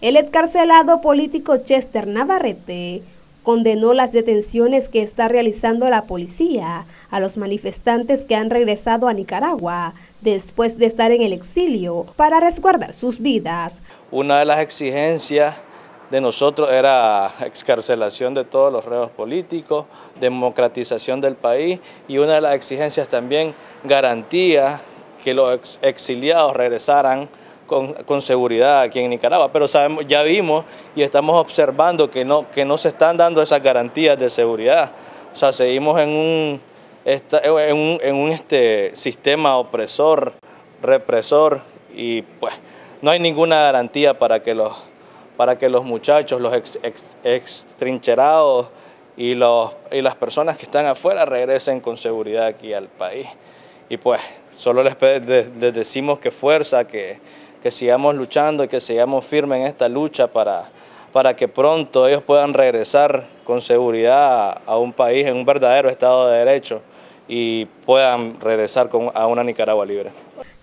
El excarcelado político Chester Navarrete condenó las detenciones que está realizando la policía a los manifestantes que han regresado a Nicaragua después de estar en el exilio para resguardar sus vidas. Una de las exigencias de nosotros era excarcelación de todos los reos políticos, democratización del país y una de las exigencias también garantía que los exiliados regresaran con, seguridad aquí en Nicaragua, pero sabemos, ya vimos y estamos observando que no, que no se están dando esas garantías de seguridad. O sea, seguimos en un, en un, en un este, sistema opresor, represor y pues no hay ninguna garantía para que los, para que los muchachos, los extrincherados y, y las personas que están afuera regresen con seguridad aquí al país. Y pues solo les, les decimos que fuerza, que, que sigamos luchando y que sigamos firmes en esta lucha para, para que pronto ellos puedan regresar con seguridad a un país en un verdadero Estado de Derecho y puedan regresar con, a una Nicaragua libre.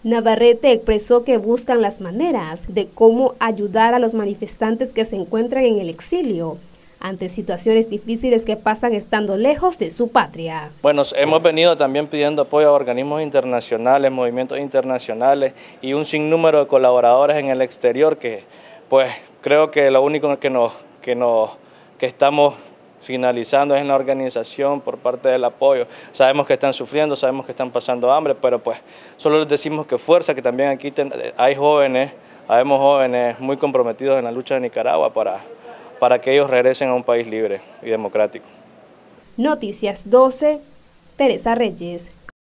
Navarrete expresó que buscan las maneras de cómo ayudar a los manifestantes que se encuentran en el exilio ante situaciones difíciles que pasan estando lejos de su patria. Bueno, hemos venido también pidiendo apoyo a organismos internacionales, movimientos internacionales y un sinnúmero de colaboradores en el exterior que pues creo que lo único que nos que nos que estamos finalizando es en la organización por parte del apoyo. Sabemos que están sufriendo, sabemos que están pasando hambre, pero pues solo les decimos que fuerza, que también aquí hay jóvenes, habemos jóvenes muy comprometidos en la lucha de Nicaragua para para que ellos regresen a un país libre y democrático. Noticias 12, Teresa Reyes.